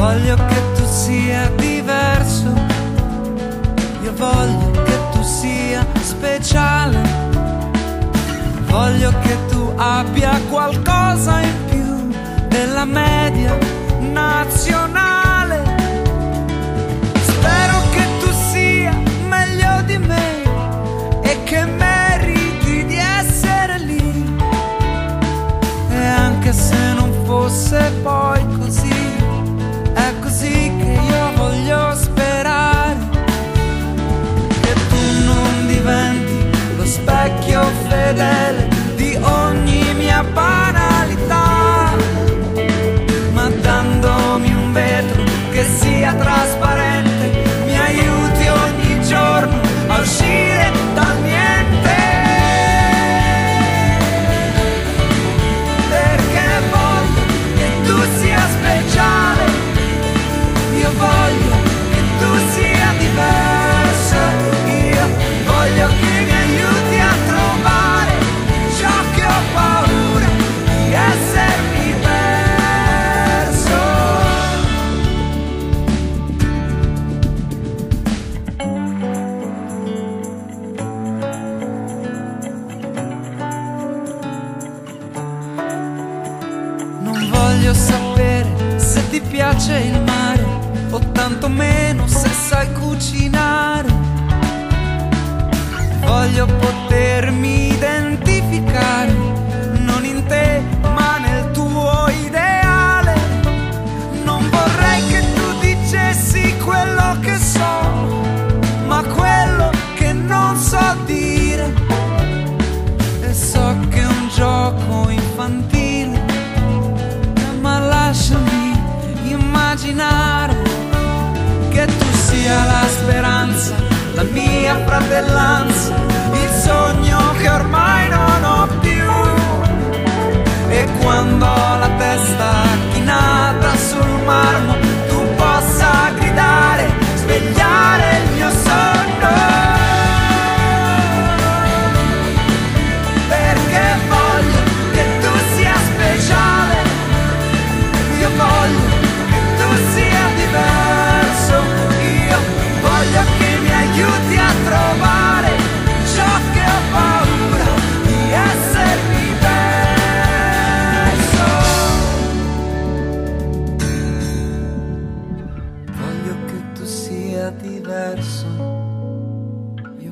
Voglio che tu sia diverso, io voglio che tu sia speciale, voglio che tu abbia qualcosa in più della media nazionale. Spero che tu sia meglio di me e che meriti di essere lì. E anche se non fosse poi piace il mare o tantomeno se sai cucinare. Voglio potermi la mia fratellanza, il sogno che ormai non ho più. E quando la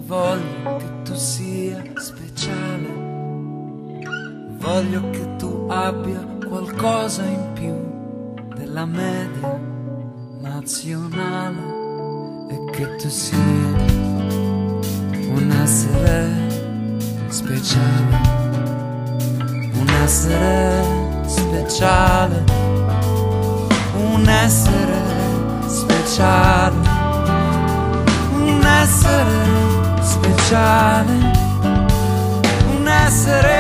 voglio che tu sia speciale. Voglio che tu abbia qualcosa in più della media nazionale e che tu sia un essere speciale, speciale, un essere